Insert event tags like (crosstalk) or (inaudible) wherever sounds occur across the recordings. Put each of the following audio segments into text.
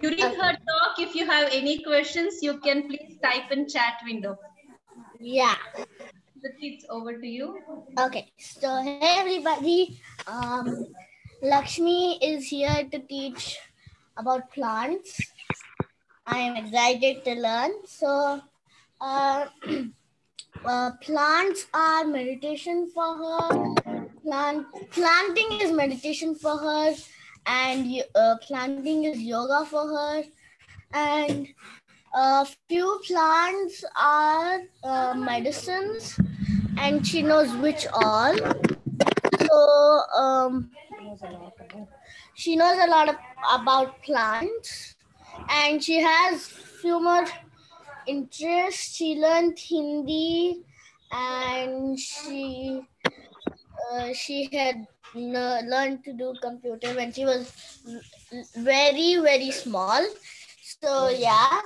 During her talk, if you have any questions, you can please type in chat window. Yeah. It's over to you. Okay. So hey everybody. Um, Lakshmi is here to teach about plants. I am excited to learn. So, uh, (clears throat) uh, plants are meditation for her. Plant planting is meditation for her, and uh, planting is yoga for her. And a few plants are uh, medicines, and she knows which all. So, um, she knows a lot of, about plants and she has few more interests. She learned Hindi and she uh, she had learned to do computer when she was very very small. So yeah,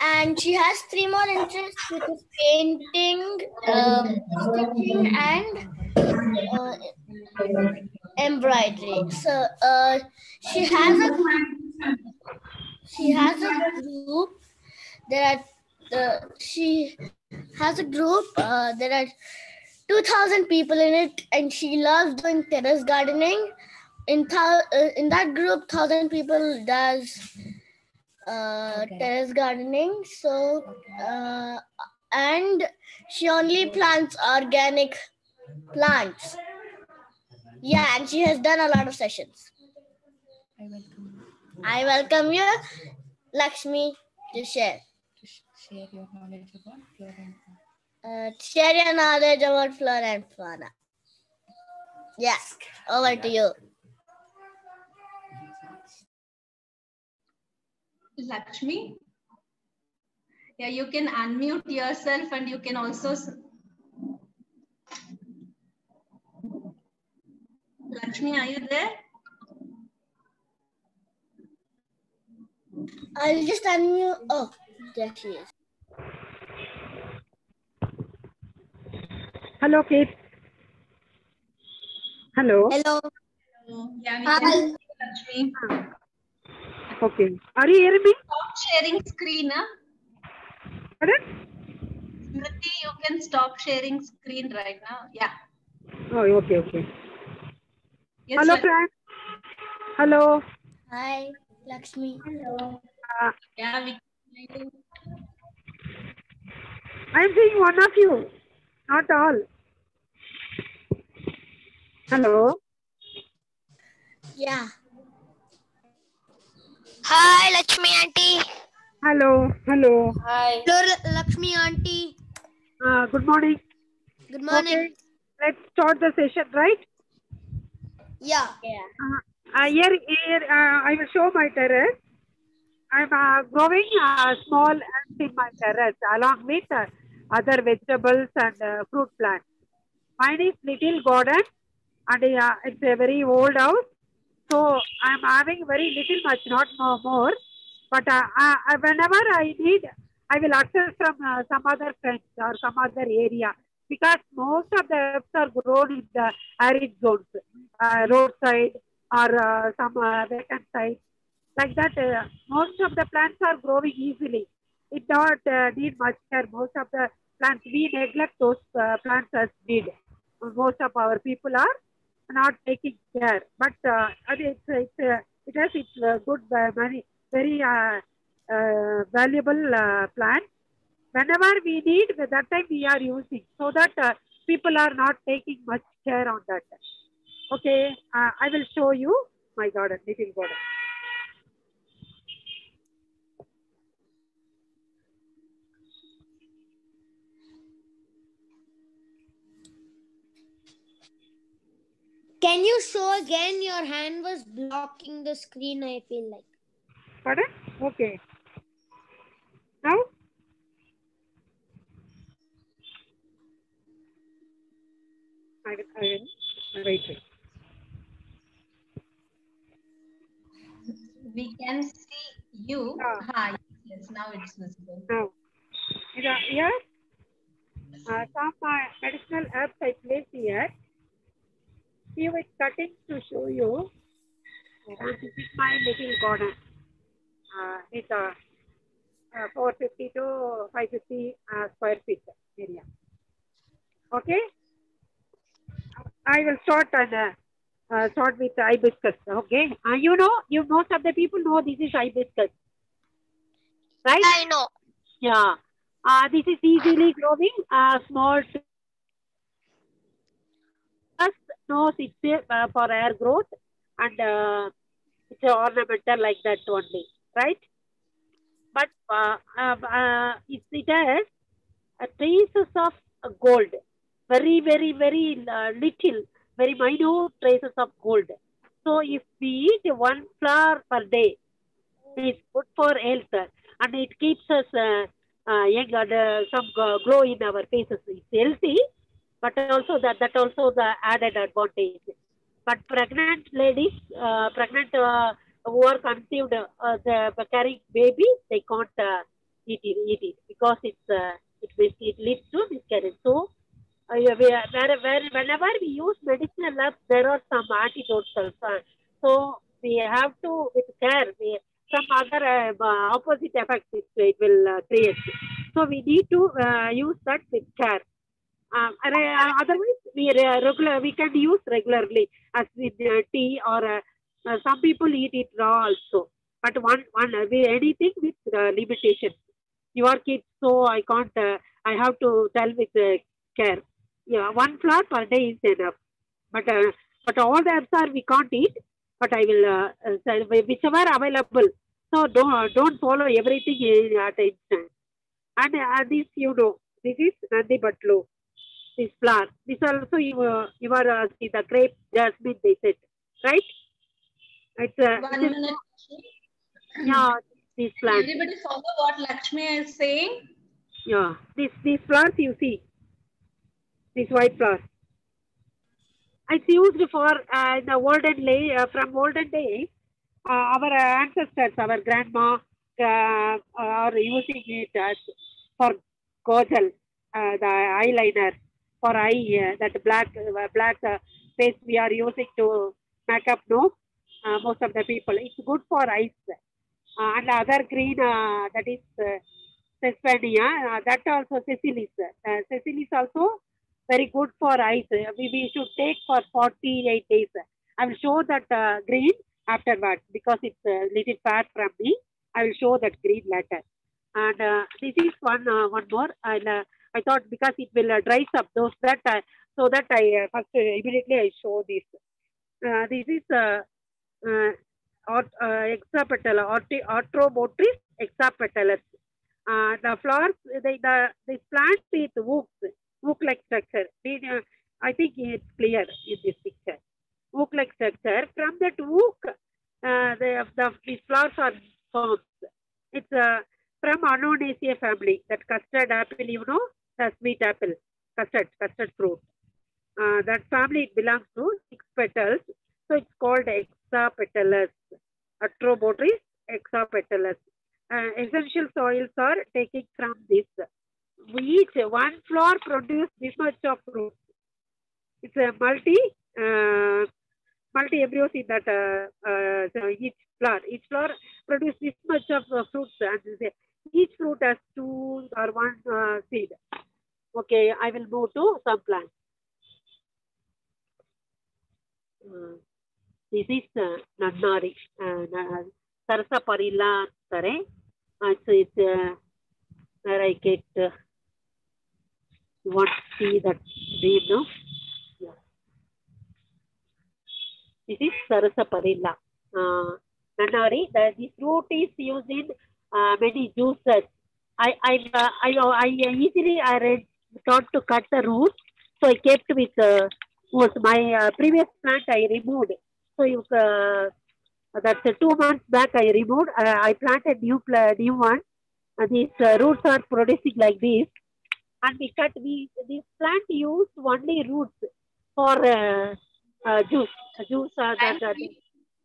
and she has three more interests, which is painting, um, stitching, and uh, embroidery. So uh, she has a she has a group. There are uh, she has a group. Uh, there are two thousand people in it, and she loves doing terrace gardening. In th- uh, in that group, thousand people does uh, okay. terrace gardening. So uh, and she only plants organic plants. Yeah, and she has done a lot of sessions. I welcome you. I welcome you, Lakshmi, to share. Share your knowledge about flora and fauna. Uh, share your knowledge about flora and fauna. Yeah, over to you. Lakshmi? Yeah, you can unmute yourself and you can also Lakshmi, are you there? I'll just unmute. Oh, there she is. Hello, Kate. Hello. Hello. Yeah, we Hi. can see Okay. Are you hearing me? Stop sharing screen, huh? Pardon? Smriti, you can stop sharing screen right now. Yeah. Oh, okay, okay. Yes, Hello, sir. friend. Hello. Hi, Lakshmi. Hello. Uh, Yeah, we can I'm seeing one of you, not all. Hello. Yeah. Hi, Lakshmi auntie. Hello. Hello. Hi. Hello, Lakshmi auntie. Uh, good morning. Good morning. Okay. Let's start the session, right? Yeah. Yeah. Uh, uh, here, here uh, I will show my terrace. I'm uh, growing uh, small ants in my terrace along with uh, other vegetables and uh, fruit plants. Mine is little garden and uh, it's a very old house. So I'm having very little much, not no more. But uh, uh, whenever I need, I will access from uh, some other friends or some other area because most of the herbs are grown in the arid zones, uh, roadside or uh, some uh, vacant sites. Like that, uh, most of the plants are growing easily. It don't need much care. Most of the plants, we neglect those plants as need. Most of our people are not taking care. But uh, it's, it's, uh, it has its uh, good, uh, many, very uh, uh, valuable plant. Whenever we need, at that time we are using so that people are not taking much care on that. Okay, I will show you my garden, little garden. Can you show again? Your hand was blocking the screen, I feel like. Pardon? Okay. Now? I will, I will, wait, wait. we can see you. Ah. Ah, yes, now it's visible. Now, here, here uh, some uh, medicinal herbs I placed here. Few with cuttings to show you. Uh, this is my little garden. uh, with uh, uh, 450 to 550 uh, square feet area. Okay. I will start and uh, uh, start with hibiscus. Okay. Uh, you know, you most of the people know this is hibiscus, right? I know. Yeah. Uh, this is easily growing, uh, small. Knows it's uh, for air growth and uh, it's ornamental like that only, right? But uh, uh, uh, it, it has uh, traces of gold, very, very, very uh, little, very minute traces of gold. So if we eat one flower per day, it's good for health and it keeps us young some glow in our faces. It's healthy, but also that that also the added advantage. But pregnant ladies, uh, pregnant uh, who are conceived, uh, the carrying baby, they can't uh, eat it, eat it because it's uh, it, it leads to miscarriage. So uh, we are, where, where, whenever we use medicinal herbs, there are some antidotes also. So we have to, with care, we, some other uh, opposite effects it, it will uh, create. So we need to uh, use that with care. Um, otherwise, we uh, regular we can use regularly as with uh, tea or uh, some people eat it raw also. But one one anything with uh, You are kids, so I can't. I have to tell with care. Yeah, one flower per day is enough. But but all the herbs are we can't eat. But I will whichever available. So don't don't follow everything in, at instant. And uh, this you know, this is Nandi Batlu. This flower. This also you uh, you are uh, see the crepe jasmine they said, right? It's uh, One it minute. yeah, this plants. Everybody follow what Lakshmi is saying. Yeah, this these flowers you see, this white flowers. It's used for uh, the olden day uh, from olden days. Uh, our ancestors, our grandma, uh, are using it as for gojal, uh, the eyeliner for eye uh, that black uh, black uh, face we are using to make up. No, uh, most of the people. It's good for eyes. Uh, and other green uh, that is. Uh, Sesbania, uh, that also Cecilis. Uh, Cecilis also very good for eyes. Uh, We, we should take for 48 days. I will show that uh, green afterwards because it's a little far from me. I will show that green later. And uh, this is one uh, one more. Uh, I thought because it will uh, up those that uh, so that I uh, first uh, immediately I show this. Uh, this is uh, uh, exapetal, ot- Otromotrice exapetalis. Uh, the flowers, the, the, the plant with hooks, hook-like structure. I think it's clear in this picture. Hook-like structure. From that hook, the, the, these flowers are formed. It's uh, from Annonaceae family, that custard apple, you know, the sweet apple, custard, custard fruit. Uh, that family it belongs to six petals. So it's called hexapetalus. Artabotrys hexapetalus. Uh, essential soils are taken from this. Each one flower produce this much of fruit. It's a multi uh, multi that uh, uh, so each flower. Each flower produces this much of fruits and each fruit has two or one uh, seed. Okay, I will move to some plants. Uh, this is uh, Nannari. Uh, na- Sarsaparilla ಅಂತಾರೆ. Uh, so it's uh, where I get uh, you want to see that read no? Yeah. This is Sarsaparilla. uh, many juices. I I uh, I, oh, I uh, easily I thought to cut the roots, so I kept with uh, was my uh, previous plant I removed. So you, uh, that's two months back I removed. I planted new new one. These roots are producing like this, and we cut. We this plant use only roots for uh, juice. Juice uh, that, that.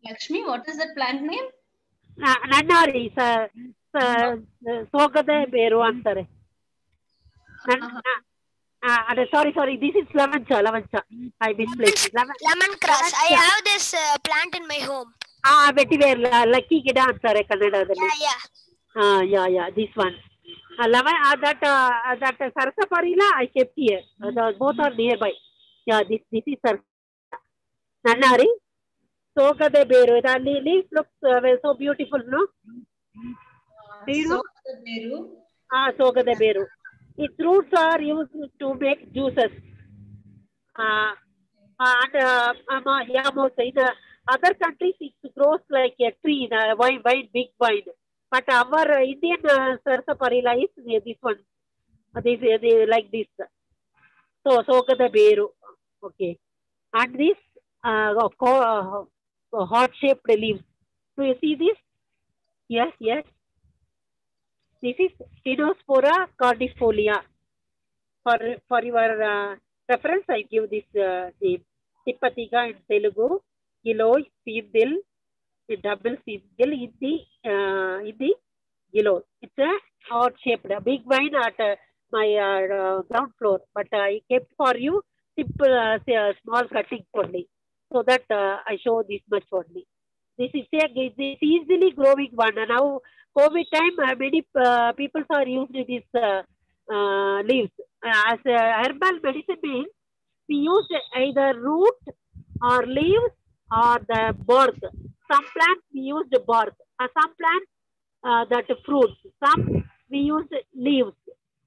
Lakshmi, what is the plant name? Uh, Nannari. It's Sogade Beruantare. sorry, sorry. This is lamancha, lamancha. I misplaced. Lemon, lemongrass. I have this uh, plant in my home. Ah, Betty, where lucky kid answer Kannada. Yeah, yeah. Ah, yeah, yeah. This one. Uh, lemon, uh, that uh, that uh, sarsaparilla I kept here. Uh, the, both are nearby. Yeah, this this is sarsa. Nanari. Sogade Beru. That leaf looks uh, so beautiful, no? Beru. Ah, sogada beru. Its roots are used to make juices. Uh, and uh, in uh, other countries it grows like a tree, the vine, vine, big vine. But our Indian uh, sarsaparilla is uh, this one. Uh, this uh, they like this. So sogada beru. Okay. And this uh, uh, heart shaped leaves. Do you see this? Yes, yes. This is Stenospora cordifolia. For for your uh, reference, I give this uh, name. Tipatiga in Telugu, Giloy, Seedil, a double seedil the uh, the Giloy. It's a heart shaped, a big vine at uh, my uh, uh, ground floor, but I kept for you simple uh, say, uh, small cuttings only, so that uh, I show this much only. This is a this easily growing one. And now COVID time, uh, many uh, people are using these uh, leaves as herbal medicine we use either root or leaves or the bark. Some plants we use the bark. Uh, some plants uh, that fruits. Some we use leaves.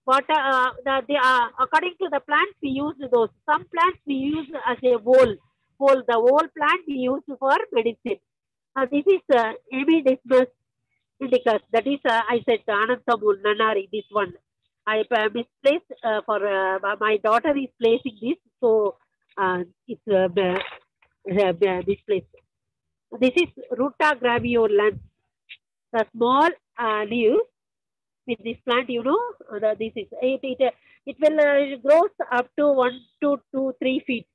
But uh, the, the, uh, according to the plants we use those. Some plants we use as a whole. Whole the whole plant we use for medicine. Uh, this is uh, Hemidesmus indicus. That is, uh, I said Anantamul Nanari, this one. I uh, misplaced uh, for uh, my daughter is placing this, so uh, it's b- uh, misplaced. This is Ruta graveolens, the small uh, leaves with this plant, you know, this is it. It, it will uh, grows up to one to two three feet.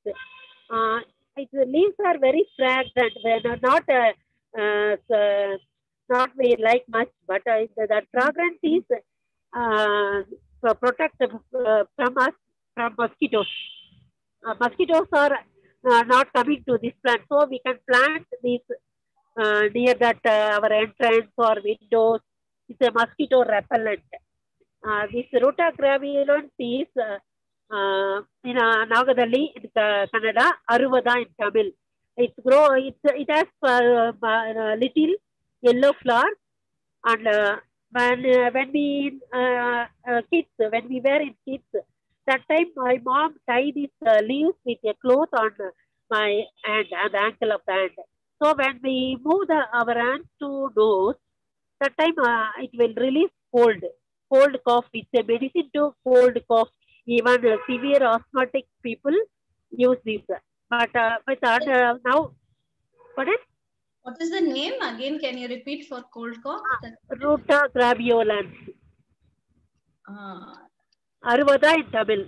Uh, its leaves are very fragrant. They are not uh, not very like much, but uh, that fragrance is uh, protect uh, from us from mosquitoes. Uh, mosquitoes are uh, not coming to this plant, so we can plant these uh, near that uh, our entrance or windows. It's a mosquito repellent. This Ruta graveolens is in uh, Nagadalli in Kannada, Aruvada in Tamil. It's grow. It's it has little yellow flower, and uh, when uh, when we uh, uh, kids when we were in kids, that time my mom tied these uh, leaves with a cloth on my hand and the ankle of the hand. So when we move the our hand to nose, that time uh, it will release cold, cold cough. It's a medicine to cold cough. Even severe asthmatic people use this. But with uh, now, is What is the name again? Can you repeat for cold cough? That- Ruta graveolens? Uh, Aruvada in Tamil.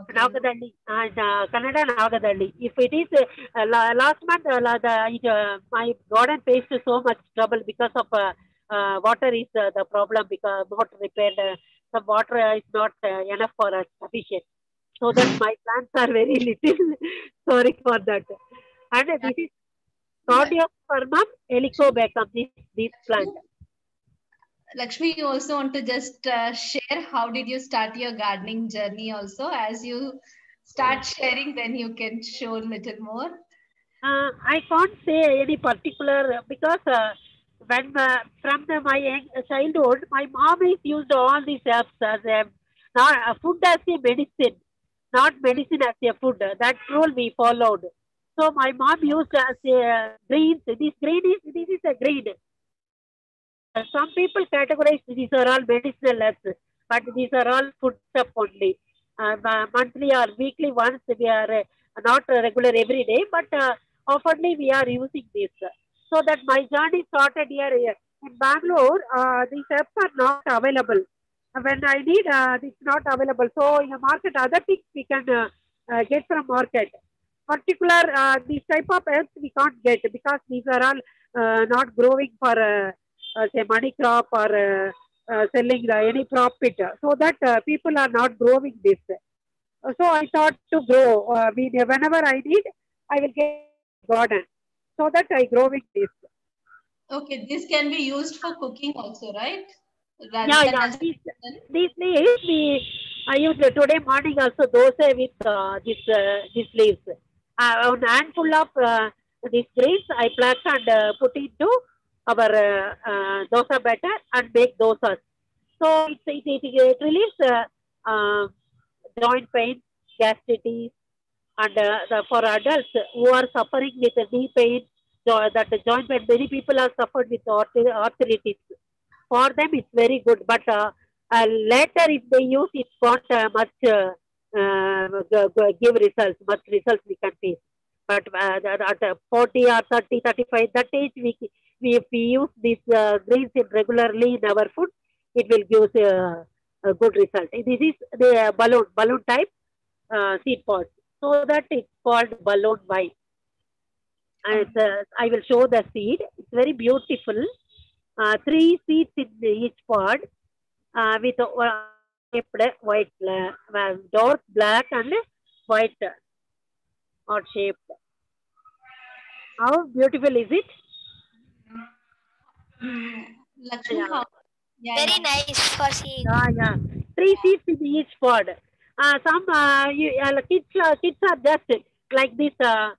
okay. Nagadalli, uh, Kannada Nagadalli. If it is uh, last month, uh, the, it, uh, my garden faced so much trouble because of uh, uh, water is uh, the problem because not repaired. Uh, the water is not uh, enough for us sufficient. So that my plants are very little. (laughs) Sorry for that. And uh, this is Cardiospermum halicacabum. This this plant. Lakshmi, you also want to just uh, share how did you start your gardening journey also? As you start sharing, then you can show a little more. Uh, I can't say any particular because uh, when uh, from the, my childhood, my mom is used all these herbs as a not a food as a medicine, not medicine as a food. That rule we followed. So my mom used as a green. This green is this is a green. Some people categorize these are all medicinal herbs, but these are all food stuff only. Uh, monthly or weekly once we are uh, not regular every day, but uh, oftenly we are using this. So that my journey started here uh, in Bangalore. Uh, these herbs are not available. When I need, uh, it's not available. So in the market, other things we can uh, uh, get from market. Particular uh, these type of herbs we can't get because these are all uh, not growing for uh, uh, say money crop or uh, uh, selling any profit. So that uh, people are not growing this. So I thought to grow. Uh, we, whenever I need, I will get garden. So that I grow growing this. Okay, this can be used for cooking also, right? Rather Yeah, yeah. These, these leaves, we, I used today morning also dosa with uh, this, uh, these leaves. Uh, one handful of uh, these grains I pluck and uh, put into our uh, uh, dosa batter and make dosas. So it, it, it, it relieves uh, uh, joint pain, gastritis, and uh, the, for adults who are suffering with knee pain, jo- that the joint pain, many people are suffered with arth- arthritis for them it's very good but uh, uh, later if they use it not uh, much uh, uh, give results much results we can face. But uh, at uh, 40 or 30 35 that age we, we if we use these uh, greens regularly in our food it will give uh, a good result. This is the uh, balloon balloon type uh, seed pod. so that it's called balloon vine and uh, i will show the seed. It's very beautiful. Uh, three seeds in each pod uh, with uh, shaped white, bla- dark black and white or shaped. How beautiful is it? Mm, Lakshmi, Yeah. Yeah, Very nice for seeing. Yeah, yeah. Three seeds in each pod. Uh, some uh, you, uh, kids, uh, kids are just like this. Uh,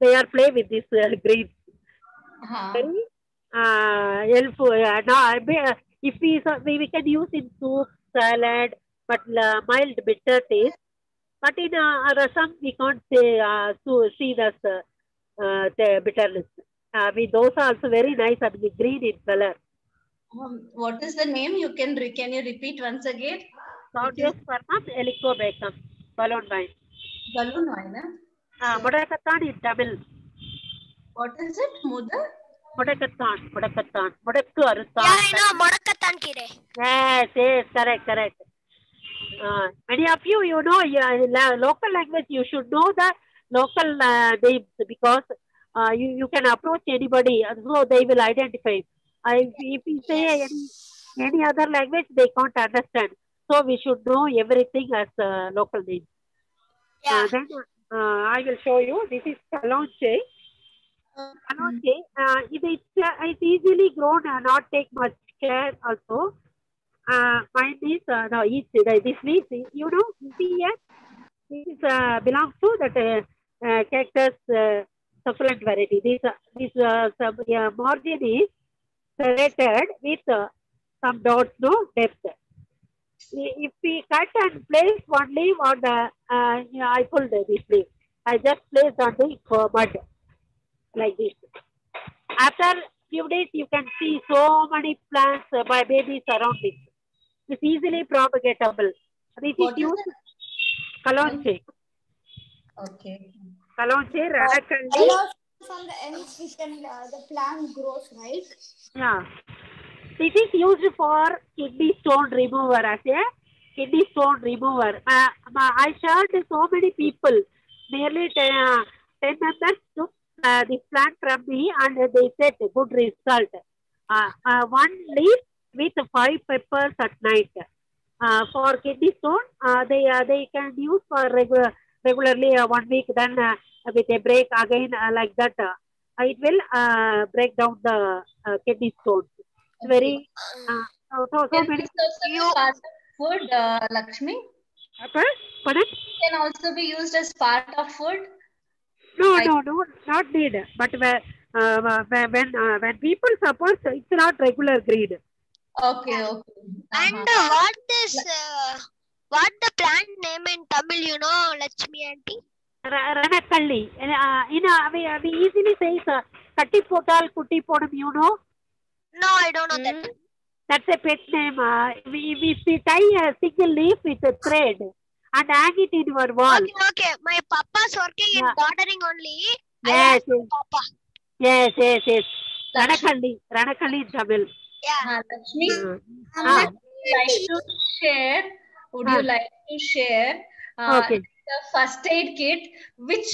they are play with this uh, greens. Uh-huh. very uh, helpful. Uh, no, I be- uh, if we, so we we can use in soup, salad, but mild bitter taste. But in uh, rasam, we can't say uh, see the uh, uh, the bitterness. Uh, we those are also very nice the green in color. Um, what is the name? You can re- can you repeat once again? Claudius Farmam, Halicacabum, balloon vine. Balloon wine. huh? Uh, Mudakathan in Tamil. What is it? Muda? Mudakathan, Mudakathan, Mudakku Yeah, Aruthan. I know Modakatan Kire. Yes, yes, correct, correct. Uh, many of you, you know, la- local language, you should know the local uh, names because uh, you, you can approach anybody, and so they will identify. I, if you say any, any other language, they can't understand. So we should know everything as uh, local names. Yeah. Uh, then I will show you. This is Kalanchoe. Kalanchoe, uh, it, it's, uh, it's easily grown and not take much care also. Uh, mine is, uh, no, each, uh, this leaves, you know, here, this is, uh, belongs to that uh, uh, cactus uh, succulent variety. This, uh, this uh, some, uh, margin is serrated with uh, some dots, no depth. If we cut and place one leaf on the, uh, I pulled this leaf. I just placed on the uh, mud like this. After few days, you can see so many plants uh, by babies around it. It's easily propagatable. This is What is used Kalanchoe. Okay. Kalanchoe, Radakalli. Hello, from the ends we can, uh, the plant grows, right? Yeah. This is used for kidney stone remover as a kidney stone remover. Uh, I shared so many people, nearly 10, uh, 10 members took uh, this plant from me and they said a good result. Uh, uh, one leaf with five peppers at night. Uh, for kidney stone, uh, they uh, they can use for regular regularly uh, one week, then uh, with a break again uh, like that. Uh, it will uh, break down the uh, kidney stone. It's very uh, so, so, Can many. this also be part of food, uh, Lakshmi? Pardon? Pardon? Can also be used as part of food. No, I- no, no, not need. But when uh, when when, uh, when people suppose it's not regular greed. Okay, okay. And Uh-huh. uh, what is, uh, what the plant name in Tamil, you know, Lakshmi auntie? Ra- Ranakalli. Uh, in a, we, we easily say uh, katti potal kutti podum, you know. No, I don't know that. That's a pet name. Uh, we, we, we tie a single leaf with a thread and hang it in your wall. Okay, okay. My papa's working in Yeah. gardening only. I Yes, yes, Papa. yes, yes, yes. Lakshmi, Ranakalli, Ranakalli in Tamil. Yeah. uh, Lakshmi, Uh, uh, Ah. would you like to share? Would you Ah. like to share uh, Okay. the first aid kit, which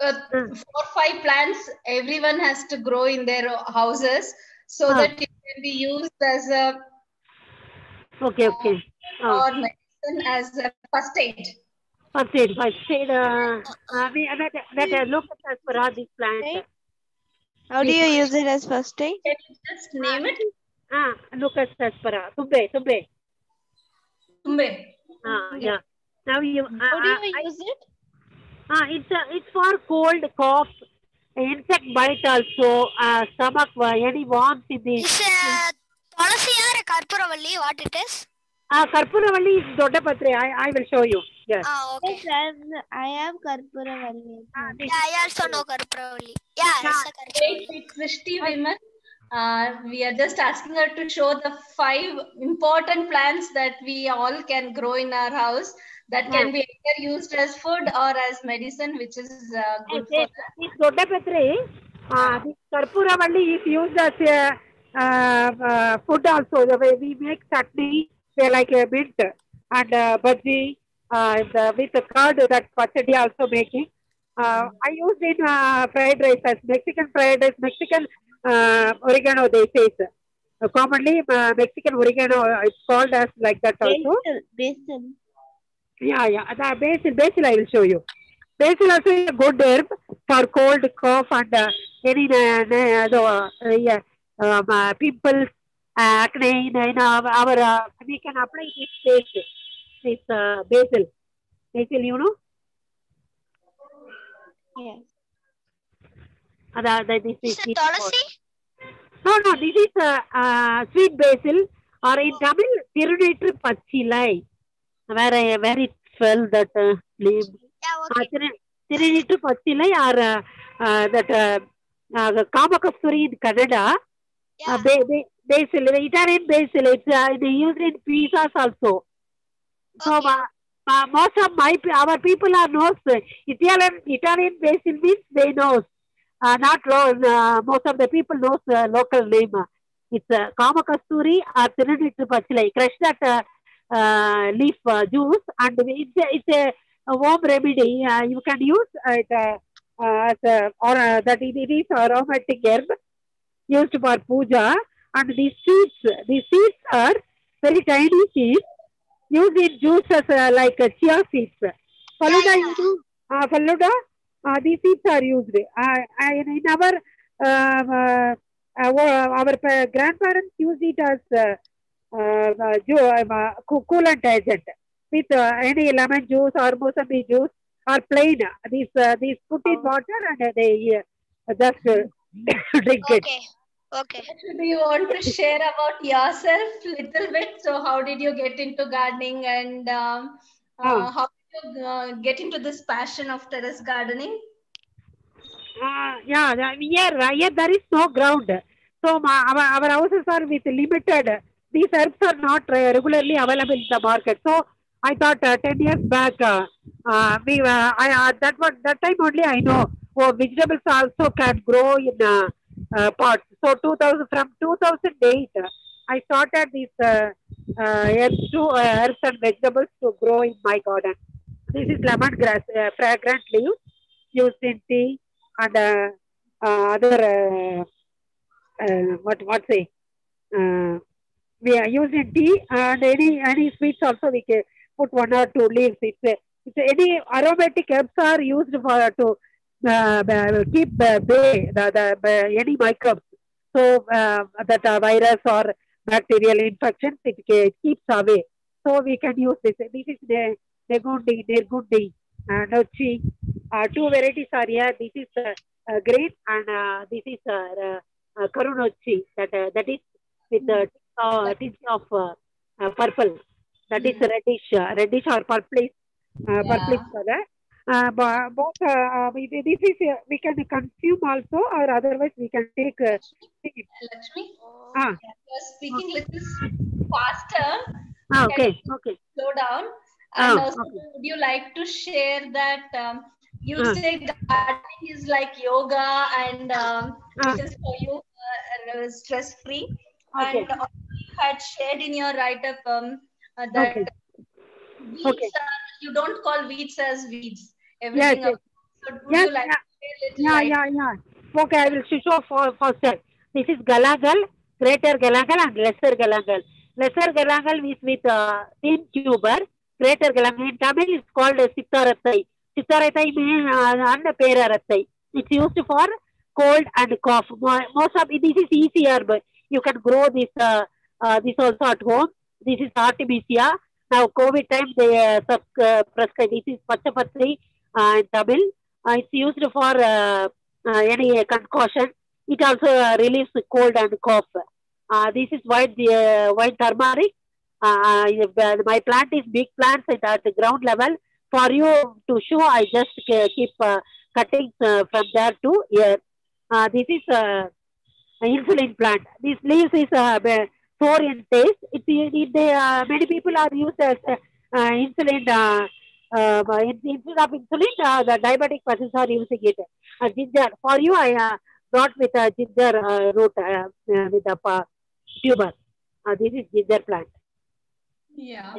uh, Mm. four five plants everyone has to grow in their houses, so Ah. that it can be used as a Okay, okay. Oh. Or as a first aid. First aid, first aid. Uh, uh, we, that, that uh, look at as per all these. How do you use it as first aid? Can you just name it? Ah, Leucas aspera. Tumbe, tumbe. Tumbe. Ah, yeah. Now you. Uh, How do you I- use it? Ah, it's uh, it's for cold, cough, insect bite also, uh, stomach, uh, any warmth in the. Is uh, Tulasi or Karpuravalli what it is? Ah, Karpuravalli is Dodapatre. I, I will show you. Yes. Ah, okay. Yes, I'm, I am Karpuravalli. Ah, this- Yeah, I also know Karpuravalli. Yeah, it's a Wait, Karpuravalli. wait, Srishti women. Uh, we are just asking her to show the five important plants that we all can grow in our house that can be either used as food or as medicine, which is uh, good for Yes, This Dodapatre, uh, this Karpuravalli is used as a uh, uh, food also. The way we make chutney, they like a mint and uh, bhaji uh, with the curd that pachadi also making. Uh, I used in uh, fried rice as Mexican fried rice, Mexican uh, oregano they say. Uh, commonly uh, Mexican oregano uh, it's called as like that also. Basil. Basil. Yeah, yeah. The basil, basil I will show you. Basil also is a good herb for cold, cough, and uh, any uh, uh, uh, yeah, um, uh, pimples, acne. In, our, our uh, we can apply this paste, this uh, basil. Basil, you know. Yes. Uh, the, the, this Is is it Tulasi? no, no. This is uh, uh, sweet basil, or in Tamil, Tirunitru Pachilai, where I, where it fell that uh, leaf. Yeah, okay. Tirinittu Pachilai or uh, uh, that uh, uh, Kamakasturi in Canada. Yeah. Uh, ba- ba- basil, Italian basil, it's uh, it is used in pizzas also. So Okay. uh, uh, most of my our people are knows uh, Italian Italian basil means they knows. Uh, not uh, most of the people knows uh, local name. It's uh, Kamakasturi or Tirinittu Pachilai. Crush that uh, uh, leaf uh, juice and it's a, it's a, a warm remedy. Uh, you can use it uh, uh, as a, or uh, that it, it is aromatic herb used for puja. And these seeds, these seeds are very tiny seeds used in juices uh, like uh, chia seeds. Faluda, Yeah, know, uh, Faluda, uh, these seeds are used. Uh, in our um, uh, our, our grandparents used it as uh, uh, uh, ju- uh, coo- coolant agent with uh, any lemon juice or musambi juice or plain. These uh, these put in water and uh, they uh, just drink it. Okay. Okay. Do you want to share about yourself a little bit? So, how did you get into gardening, and um, uh, Oh. how did you uh, get into this passion of terrace gardening? Uh, yeah, the- here, uh, here there is no ground. So ma- our, our houses are with limited. These herbs are not uh, regularly available in the market. So I thought uh, 10 years back, uh, uh, we, uh, I, uh, that, one, that time only I know oh, vegetables also can grow in uh, uh, pots. So 2000, from 2008, uh, I started these uh, uh, herbs, to, uh, herbs and vegetables to grow in my garden. This is lemongrass, uh, fragrant leaves used in tea and uh, uh, other uh, uh, what what say uh, we are using tea and any any sweets also we can put one or two leaves. It's, it's any aromatic herbs are used for to uh, keep uh, bay the, the the any microbes. So uh, that uh, virus or bacterial infections it, it keeps away. So we can use this. This is the Negundi, Nirgundi, uh, Nochi. Uh, two varieties are here. This is uh, uh, green and uh, this is uh, uh, uh, Karunochi. That uh, that is with the uh, tinge of uh, uh, purple. That is reddish, uh, reddish or purplish, uh, purplish color. Uh, bo- both uh, we- this is uh, we can consume also or otherwise we can take. Uh, Lakshmi, ah, you're speaking little faster. ah, okay, okay. Slow down. And Oh, also, okay. would you like to share that um, you Ah. say gardening is like yoga and um, Ah. it is for you uh, stress free. Okay. And also you had shared in your write up um, uh, that Okay. weeds Okay. are, you don't call weeds as weeds. Everything yes. else. So Yes, like yeah. Yeah, light? yeah, yeah. Okay, I will show for first. This is galangal, greater galangal and lesser galangal. Lesser galangal is with uh, thin tuber. Greater galangal in Tamil is called uh, sittarathai. Sittarathai means uh, and perarathai. It's used for cold and cough. Most of this is easier, but you can grow this uh, uh, this also at home. This is Artemisia. Now COVID time they uh, sub- uh, prescribe. This is Pachapatri uh, in Tamil. Uh, it's used for uh, uh, any concussion. It also uh, relieves cold and cough. Uh, this is white uh, white turmeric. Uh, uh, my plant is big plants at, the ground level. For you to show, I just uh, keep uh, cuttings uh, from there to here. Uh, this is uh, insulin plant. This leaves is uh, sour in taste. It, it, they, uh, many people are used as uh, uh, insulin. Uh, uh, instead of insulin, uh, the diabetic persons are using it. Uh, ginger. For you, I uh, brought with a ginger uh, root uh, uh, with a uh, tuber. Uh, this is ginger plant. Yeah.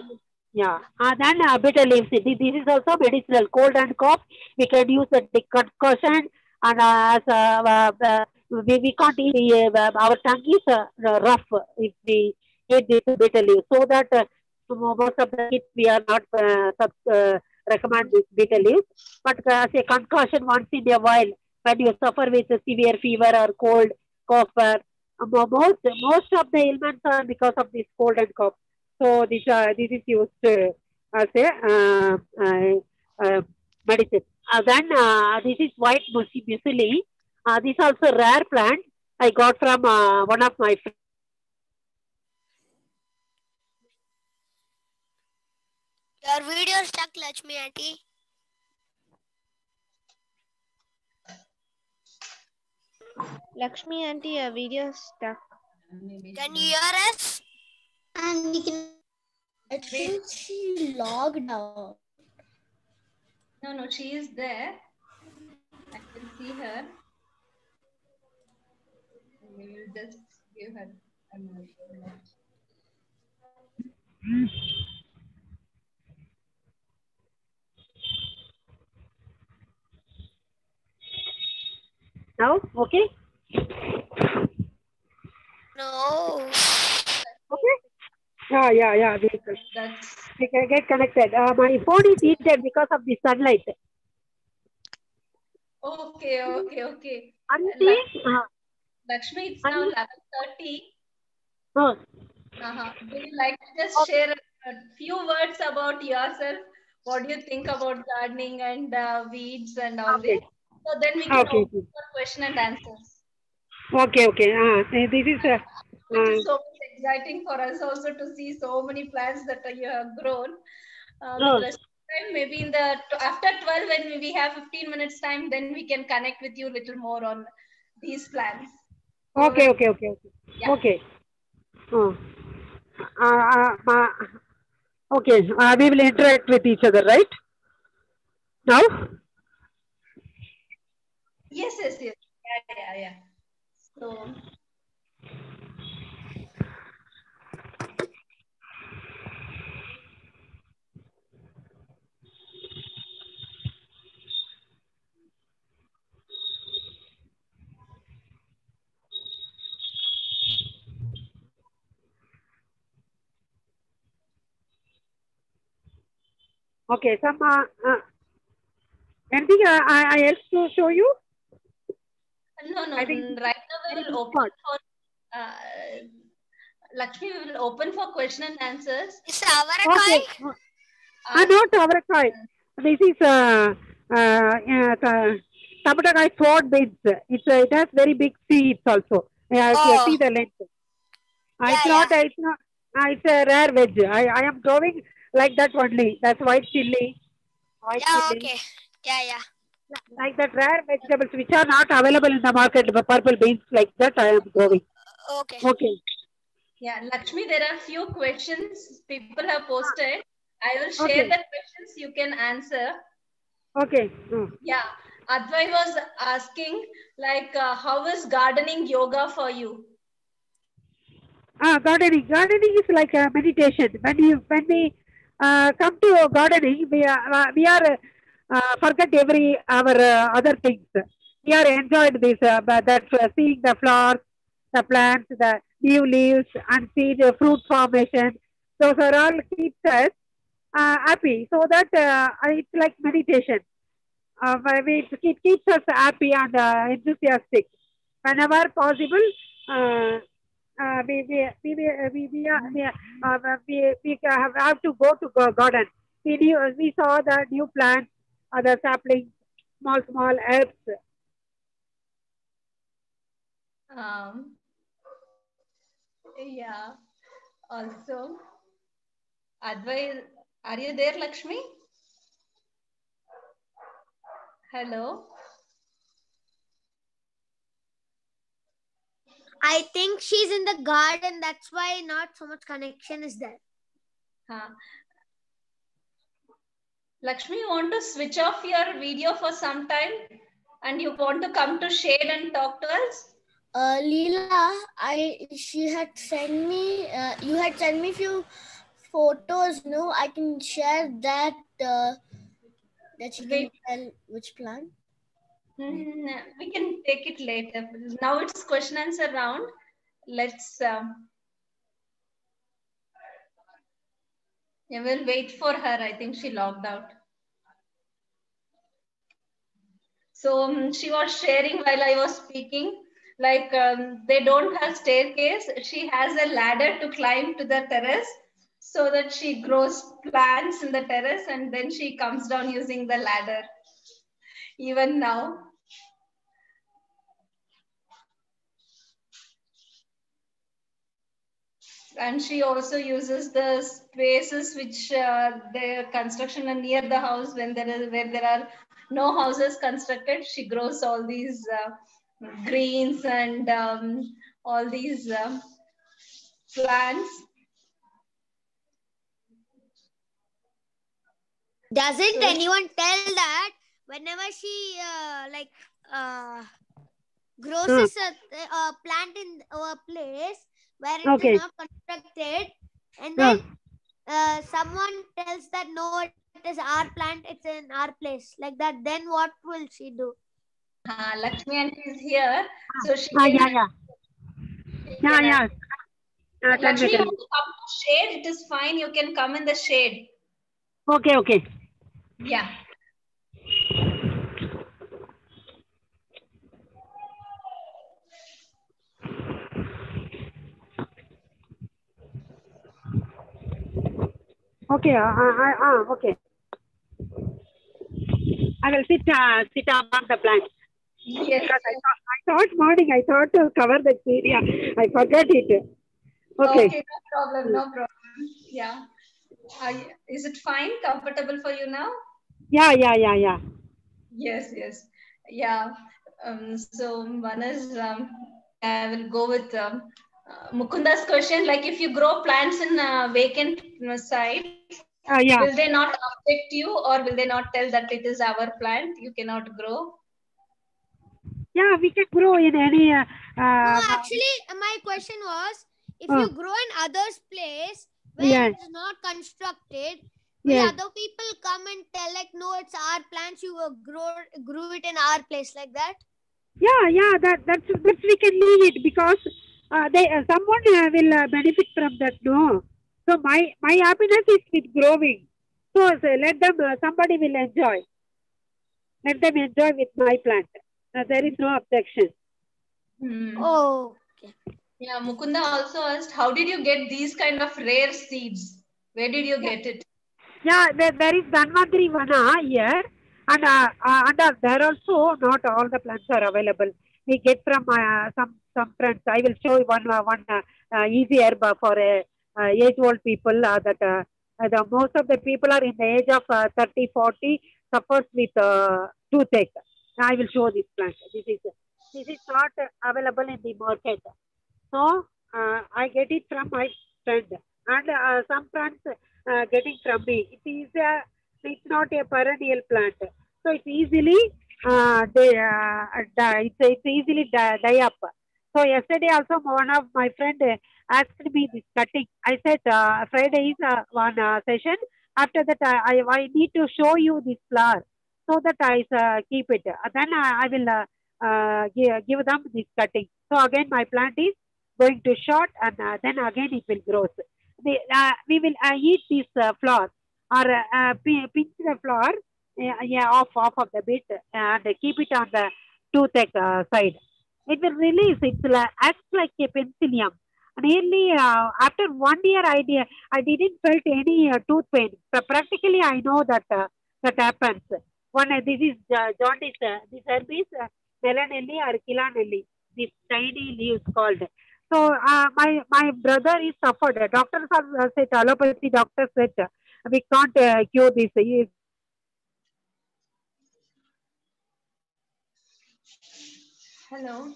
Yeah. And then uh, bitter leaves. This is also medicinal. Cold and cough. We can use the concoction and uh, as uh, uh, uh, we, we can't eat, uh, our tongue is uh, rough if we eat this bitter leaf. So that uh, most of the kids we are not uh, sub, uh, recommend bitter leaf. But uh, as a concoction once in a while when you suffer with a severe fever or cold, cough, uh, most most of the ailments are because of this cold and cough. So this uh, this is used uh, as a uh, medicine. Then this is white musi musli. Uh, this also rare plant I got from one of my friends. Your video is stuck, Lakshmi auntie. Lakshmi auntie, your video is stuck. Can you hear us? And we can. I think she logged out. No, no, she is there. I can see her. We will just give her a minute. Now, okay? No. Okay? Yeah, yeah, yeah. We, can- That's we can get connected. Uh, my phone is heated because of the sunlight. okay, okay, okay. Auntie? Uh, Lakshmi, it's now Ani- 11.30. oh, Uh-huh. Would you like to just share a few words about yourself? What do you think about gardening and uh, weeds and all Okay. this? So then we can Okay, open okay. for question and answers. okay, okay. Uh, this is uh, Which is so exciting for us also to see so many plants that you have grown. Uh, Oh. with rest of the time, maybe in the after 12 when we have 15 minutes time, then we can connect with you a little more on these plants. Okay, okay, okay, okay. Yeah. Okay. Oh. Uh, uh, uh, okay, uh, we will interact with each other, right? Now? Yes, yes, yes. Yeah, yeah, yeah. So Okay, some, uh, uh, anything I, I else to show you? No, no. I think mm, right now we will good open for uh, Lakshmi. We will open for question and answers. It's our Okay. call. Uh, not avarakai. This is uh, uh, uh, the Tabatakai sword beans. It's, uh, it has very big seeds also. Yeah, if Oh. see the length. I Yeah, it's not, uh, it's not, uh, it's a rare veg. I, I am growing like that only. That's white chili. White Yeah, chili. okay. Yeah, yeah. Like that rare vegetables which are not available in the market, the purple beans like that I am growing. Okay. Okay. Yeah, Lakshmi, there are few questions people have posted. I will share Okay. the questions you can answer. Okay. Mm. Yeah, Advai was asking like uh, how is gardening yoga for you? Ah, gardening. Gardening is like a meditation. When you when we uh, come to gardening, we are uh, we are uh, forget every our uh, other things. We are enjoyed this. Uh, but that uh, seeing the flowers, the plants, the new leaves, and see the fruit formation. Those are all keeps us uh, happy. So that uh, it's like meditation. uh, we, it keeps us happy and uh, enthusiastic. Whenever possible, uh, uh, we, we, we, we, we, we, uh, we, we have, have to go to garden. We, knew, we saw the new plants, other saplings, small, small herbs. Um, yeah. Also, Advai, are you there, Lakshmi? Hello. I think she's in the garden. That's why not so much connection is there. Huh. Lakshmi, you want to switch off your video for some time and you want to come to shade and talk to us? Uh, Leela, I she had sent me. Uh, you had sent me few photos. No, I can share that. Uh, that she can tell which plant. Hmm, we can take it later. Now it's question answer round. Let's. Um, yeah, we'll wait for her. I think she logged out. So um, she was sharing while I was speaking. Like um, they don't have staircase. She has a ladder to climb to the terrace so that she grows plants in the terrace and then she comes down using the ladder. Even now. and she also uses the spaces which uh, the construction are near the house when there is where there are no houses constructed she grows all these uh, greens and um, all these uh, plants Doesn't So- anyone tell that whenever she uh, like uh, grows Hmm. this, uh, uh, plant in a place where it is Okay. not constructed, and Yeah. then uh, someone tells that no, it is our plant, it's in our place, like that. Then what will she do? uh, lakshmi aunty is here so she Ah, can- yeah, yeah. Yeah, yeah. Uh, lakshmi you come to shade it is fine you can come in the shade Okay, okay. yeah Okay, uh, uh, uh, okay. I will sit uh, sit among the plants. yes Because I thought, I thought morning, I thought to cover the area. I forgot it. Okay. Okay, no problem, no problem. Yeah. Are is it fine, comfortable for you now? Yeah, yeah, yeah, yeah. Yes, yes. Yeah. Um, so one is, um, I will go with um, uh, Mukunda's question. Like if you grow plants in a vacant uh, site, Uh, yeah. will they not affect you or will they not tell that it is our plant? You cannot grow? Yeah, we can grow in any. Uh, No, uh, actually, my question was if Uh. you grow in others' place where Yeah. it's not constructed, will Yeah. other people come and tell like, no, it's our plants, you grow grew it in our place like that? yeah, yeah. That that's that's we can leave it because uh, they uh, someone uh, will uh, benefit from that. No. So my my happiness is with growing. So, so let them. Uh, somebody will enjoy. Let them enjoy with my plant. Uh, there is no objection. Hmm. Oh, Yeah, Mukunda also asked, how did you get these kind of rare seeds? Where did you get it? Yeah, there, there is Dhanvantari Vana here, and uh, uh, and uh, there also not all the plants are available. We get from uh, some some friends. I will show you one uh, one uh, uh, easy herb for uh, age old people. Uh, that uh, uh, the most of the people are in the age of uh, 30, 40 suffers with uh, toothache. I will show this plant. This is this is not uh, available in the market. So uh, I get it from my friend, and uh, some plants uh, getting from me. It is a, it's not a perennial plant, so it's easily uh, they, uh, die, it's, it's easily die, die up. So yesterday also one of my friend uh, asked me this cutting. I said uh, Friday is uh, one uh, session. After that I, I I need to show you this flower so that I uh, keep it. Uh, then I, will uh, uh, give, give them this cutting. So again my plant is going to short and uh, then again it will grow. The, uh, we will uh, eat this uh, flower or uh, uh, pinch the flower yeah, off, off of the bit and keep it on the toothache uh, side. It will release. It will act like a penicillium. Nearly uh, after one year, I did, I didn't felt any uh, tooth pain. So practically, I know that uh, that happens. One, uh, this is uh, jaundice. Uh, this is uh, melanelli or killanelli. This tiny leaves called. So uh, my my brother is suffered. Doctors are said allopathy. Doctors said we can't cure this. He is Hello.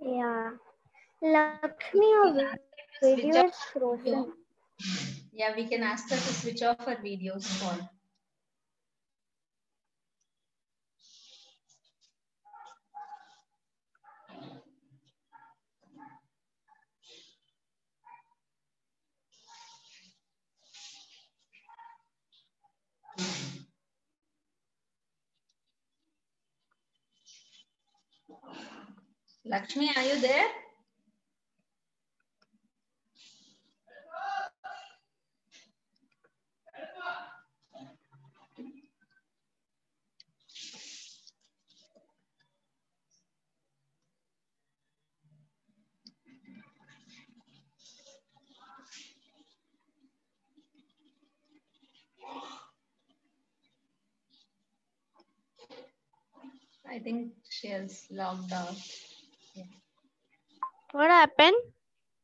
Yeah. Lakshmi, your video is frozen. Yeah, we can ask her to switch off her videos call. Lakshmi, are you there? I think she has logged out. What happened?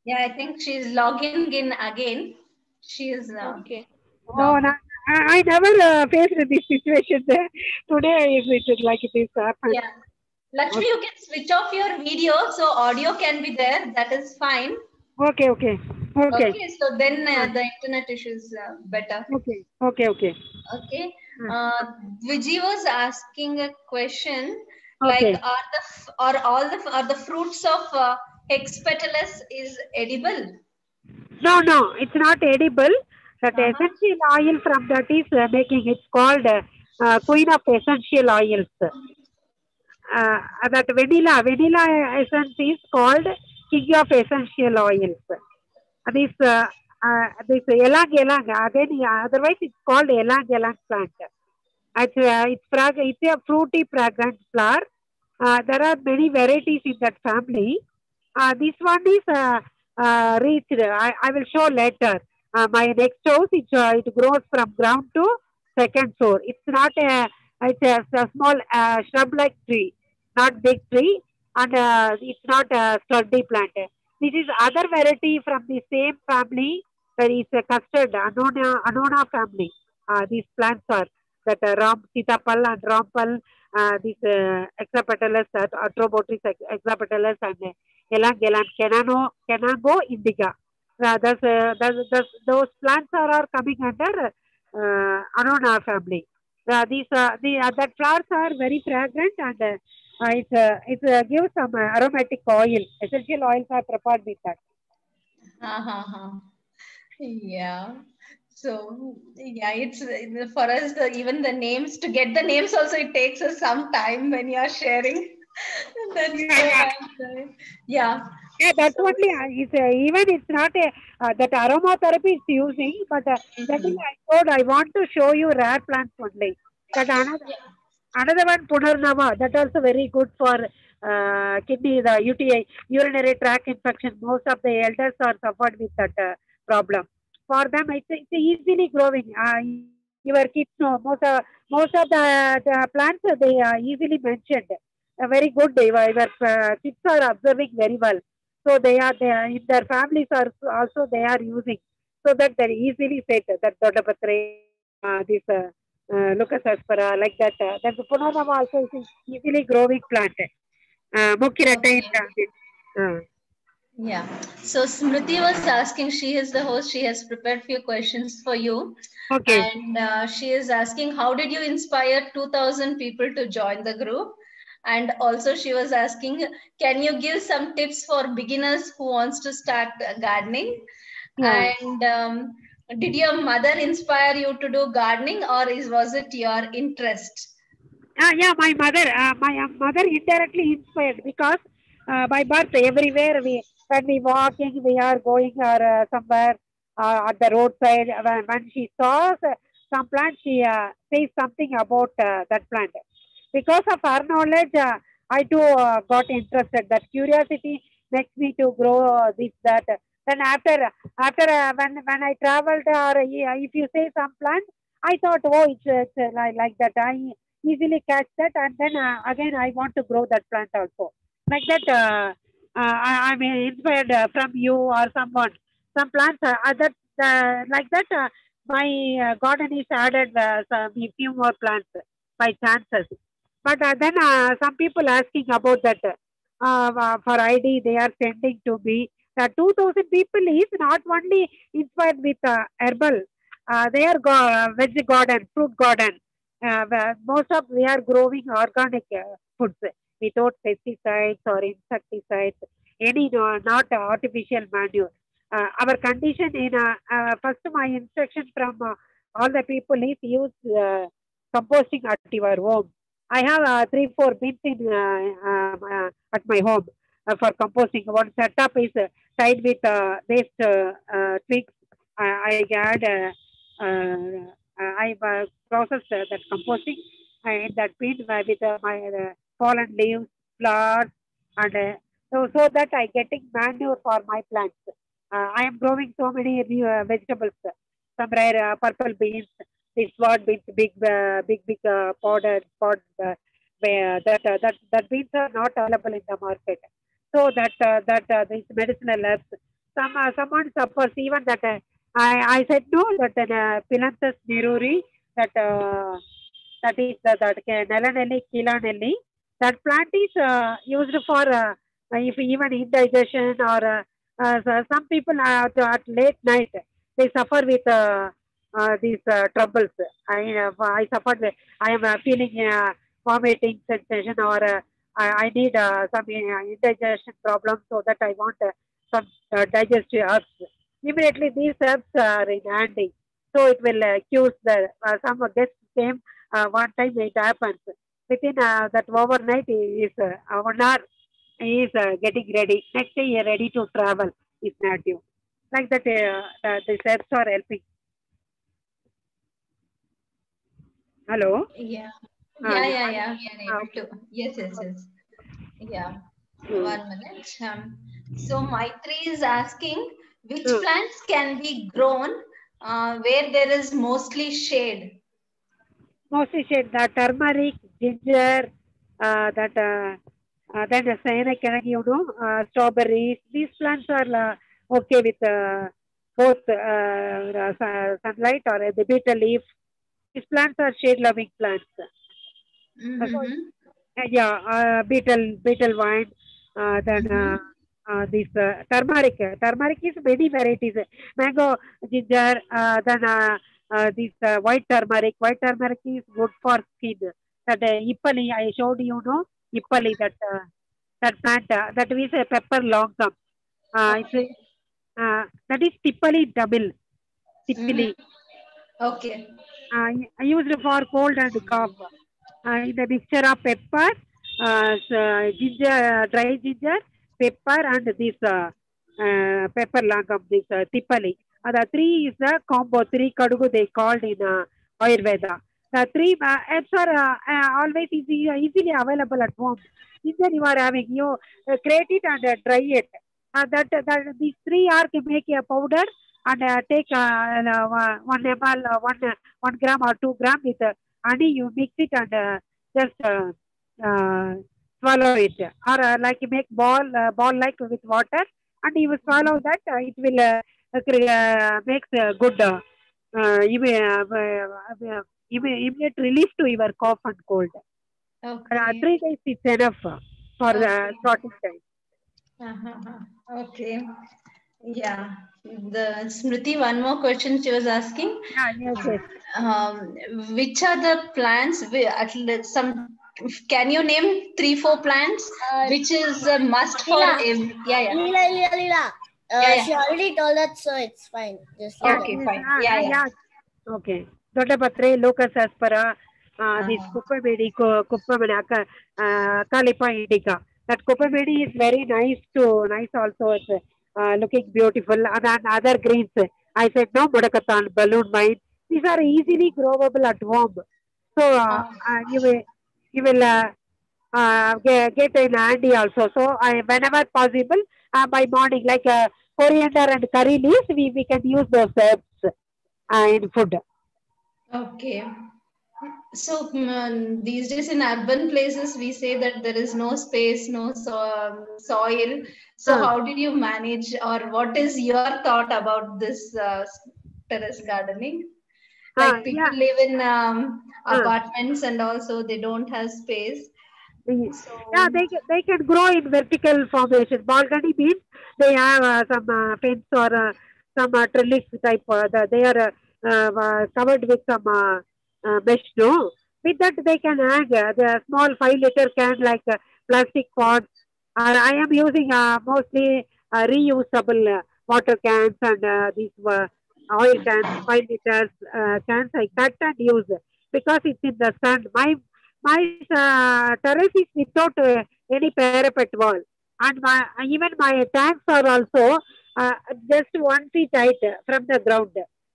Yeah, I think she's logging in again. She is. Uh, Okay. No, no, I, I never uh, faced this situation. There. (laughs) Today is it is like it is happened. yeah. Lakshmi, you can switch off your video so audio can be there. That is fine. Okay, okay, okay, okay, so then uh, the internet issue is uh, better. okay, okay, okay. Okay. Hmm. Uh, Vijay was asking a question Okay. like are the are all the are the fruits of uh, hexapetalus is edible? No, no, it's not edible. That Uh-huh. essential oil from that is uh, making. It's called uh, uh, queen of essential oils. Uh, that vanilla, vanilla essence is called king of essential oils. Uh, This, uh, uh, this ylang ylang, again, otherwise it's called ylang ylang plant. It's, uh, it's, it's a fruity fragrant flower. Uh, there are many varieties in that family. Uh, this one is uh, uh, reached. I, I will show later. Uh, my next house, it, uh, it grows from ground to second floor. It's not a, it's a, a small uh, shrub-like tree, not big tree, and uh, it's not a sturdy plant. This is other variety from the same family. Is a custard, Annona, Annona family. Uh, these plants are that uh, Ram, Sitapal and Rampal, uh, this uh, Hexapetalus, uh, Artabotrys hexapetalus and uh, Ylang Ylang Kenano, Kenango indica. Uh, thus, uh, thus, thus, those plants are, are coming under uh, Annona family. Uh, these uh, the uh, that flowers are very fragrant and uh, uh, it uh, it uh, gives some uh, aromatic oil. Essential oils are prepared with that. Uh-huh. Yeah. So yeah, it's for us the, even the names to get the names also it takes us some time when you are sharing. (laughs) So Yeah, yeah. Yeah, that's only uh, it's, uh, even it's not a uh, that aromatherapy is using, but uh, that is I told I want to show you rare plants only. That another another one Punarnava that also very good for uh, kidney the UTI urinary tract infection. Most of the elders are suffered with that uh, problem. For them, it's, it's easily growing. Uh, your kids know most of most of the, the plants they are easily mentioned. Uh, very good. They were your uh, kids are observing very well. So they are they are, in their families are also they are using so that they easily said that Dodapatre, uh, this uh, uh, Leucas aspera like that. Uh, that the Punarnava also is easily growing plant. Uh, Mukirata in. Uh, Yeah. So Smriti was asking, she is the host, she has prepared few questions for you. okay. And uh, she is asking, how did you inspire 2000 people to join the group? And also she was asking, can you give some tips for beginners who wants to start uh, gardening? Yeah. And um, did your mother inspire you to do gardening or is was it your interest? Ah, yeah, my mother, uh, my uh, mother indirectly inspired because uh, by birth everywhere we when we walking we are going or uh, somewhere uh, at the roadside when, when she saw some plant she uh, says something about uh, that plant. Because of her knowledge, uh, I too uh, got interested. That curiosity makes me to grow uh, this that. Then after after uh, when when I traveled or uh, if you say some plant, I thought oh it's, it's uh, like, that. I easily catch that and then uh, again I want to grow that plant also. Like that, uh, uh, I, I'm inspired uh, from you or someone. Some plants uh, uh, that uh, like that. Uh, my uh, garden is added uh, some few more plants by chances. But uh, then uh, some people asking about that uh, uh, for ID they are sending to me. The 2000 people is not only inspired with uh, herbal. Uh, they are go- veg garden, fruit garden. Uh, most of we are growing organic uh, foods without pesticides or insecticides, any no, not artificial manure. Uh, our condition in uh, uh, first my instruction from uh, all the people is use uh, composting at your home. I have three four bins in um, at my home for composting. One setup is tied with waste twigs. I, I uh, I process uh, that composting in that bin with my fallen leaves, flowers, and uh, so so that I getting manure for my plants. Uh, I am growing so many new uh, vegetables. Some rare uh, purple beans, this sword beans, big uh, big big uh, powder pod uh, where that that that beans are not available in the market. So that that uh, these medicinal herbs. Some someone suffers even that. I I said no that uh, Phyllanthus niruri that that is that uh, Nelanelli Kilanelli. That plant is uh, used for uh, if even indigestion or uh, uh, some people uh, at, at late night they suffer with uh, uh, these uh, troubles. I uh, I suffered. I am uh, feeling uh, vomiting sensation or uh, I, need uh, some uh, indigestion problem so that I want uh, some uh, digestive herbs. Immediately these herbs are in handy, so it will uh, cure the uh, some guests came uh, one time it happens within uh, that overnight is uh, one hour is uh, getting ready. Next day is ready to travel. Is you. like that. Uh, the herbs are helping. Hello. Yeah. Ah, Yeah, yeah. yeah, yeah. We are able to. Yes, yes, yes. Yeah. Hmm. One minute. Um, so Maitri is asking which Hmm. plants can be grown uh, where there is mostly shade. mostly shade the turmeric, ginger, uh, that uh, uh, then the cyanic you know, uh, strawberries. These plants are uh, okay with uh, both uh, uh, sunlight or uh, the betel leaf. These plants are shade-loving plants. Mhm. Uh, yeah, uh, betel betel wine. Uh, then uh, uh, this uh, turmeric. Turmeric is many varieties. Mango, ginger. Uh, then uh, uh, this uh, white turmeric. White turmeric is good for skin. That uh, ipali I showed you, no? Ipali that uh, that plant. Uh, that is a Piper longum. Uh, it's a, that is tippali Tamil. Tippali. Okay. uh, I used for cold and cough. Uh, the mixture of pepper, uh, ginger, dry ginger, pepper, and this uh, uh, pepper lagam, this uh, tipali. Uh, the three is the combo, three kadugu they called in uh, Ayurveda. The three uh, herbs are uh, uh, always easy, easily available at home. Ginger you are having, you uh, grate it and uh, dry it. Uh, that, that these three are to make a powder and uh, take uh, uh, one uh, one uh, gram or two gram with uh, honey. You mix it and uh, just uh, uh, swallow it, or uh, like you make ball uh, ball like with water, and you swallow that. Uh, it will uh, uh, uh, uh, good uh, uh, imme- uh, uh, imme- immediate relief to your cough and cold. Uh, Okay. three days is enough uh, for the Okay. time. Uh-huh. Okay. Yeah. The Smriti, one more question she was asking. Yeah, yes, yes. Um, which are the plants? we- At least some. Can you name three, four plants Uh, which is a must for? Leela. Yeah, yeah. Leela, Leela, Leela. Uh, Yeah, yeah. She already told that, so it's fine. Just Okay, it. fine. Ah, Yeah, ah, yeah. Okay. Aspera, uh, this Kupamedi, Aka- uh, Calipa indica. That Kupamedi is very nice to, nice also. It's uh, looking beautiful. And then other greens. I said no, Mudakatan, balloon vine, these are easily growable at home. So uh, uh, you will you will uh, uh, get, get in handy also. So I whenever possible uh, by morning like uh, coriander and curry leaves we, we can use those herbs uh, in food. Okay. So mm, these days in urban places, we say that there is no space, no so- soil. So Huh. how did you manage, or what is your thought about this uh, terrace gardening? Like Ah, people yeah. live in um, Huh. apartments and also they don't have space. So Yeah, they can, they can grow in vertical formation. Balcony means they have uh, some uh, fence or uh, some uh, trellis type. Uh, the, they are uh, covered with some mesh. No, with that they can hang uh, the small five liter can like uh, plastic pots. Uh, I am using mostly reusable water cans and these oil cans, five liters cans. I cut and use because it's in the sun. My my uh, terrace is without uh, any parapet wall and my, even my tanks are also uh, just one feet height from the ground